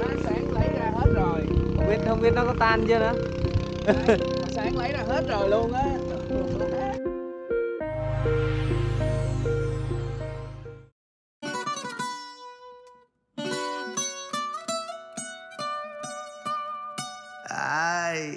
Má sáng lấy ra hết rồi. Không biết, không biết nó có tan chưa nữa. Đấy, sáng lấy ra hết rồi luôn á. Ai.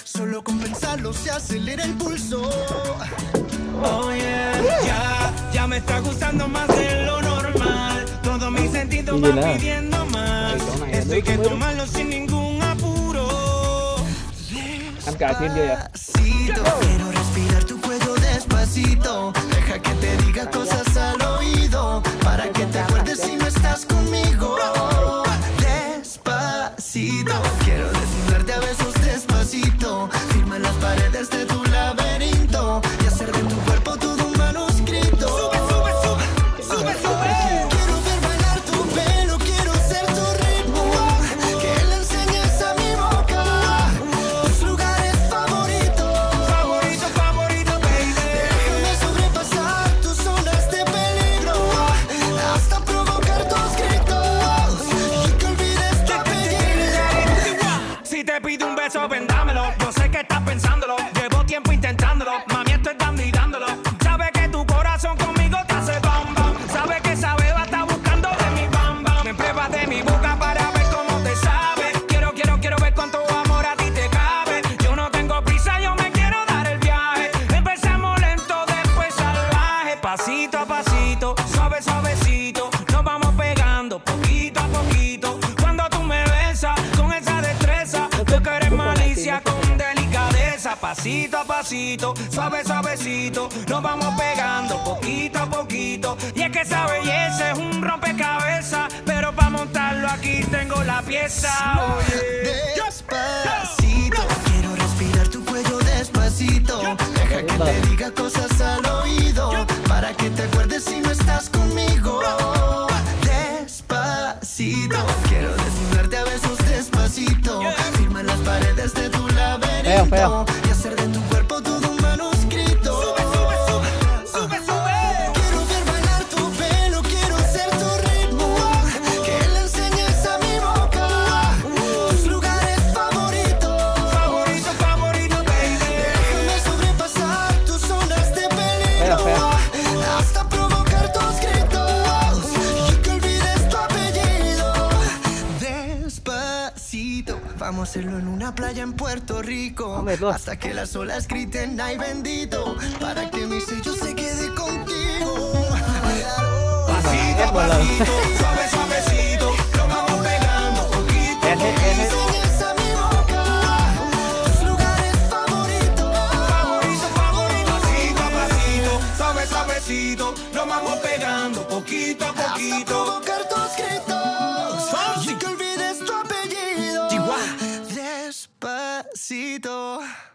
Solo con pensarlo se acelera el pulso. Oh yeah, ya, ya me está gustando más de lo normal. Sentidos Y van nada. pidiendo más. Esto hay que tomarlo sin ningún apuro. vậy Despacito, quiero respirar tu cuello despacito. Deja que te diga cosas al oído. Para que te Pasito a pasito, suave, suavecito. Nos vamos pegando poquito a poquito. Y es que esa belleza es un rompecabezas. Pero para montarlo aquí tengo la pieza. Oye. Despacito, quiero respirar tu cuello despacito. Deja que te diga cosas al oído para que te acuerdes si no estás conmigo. Despacito, quiero desnudarte a besos despacito. Firma las paredes de tu laberinto feo. Vamos a hacerlo en una playa en Puerto Rico hasta que las olas griten ay bendito para que mi sello se quede contigo. Pasito a pasito, suave, suavecito, lo vamos pegando poquito a poquito. lo vamos pegando poquito a poquito. Fonsi.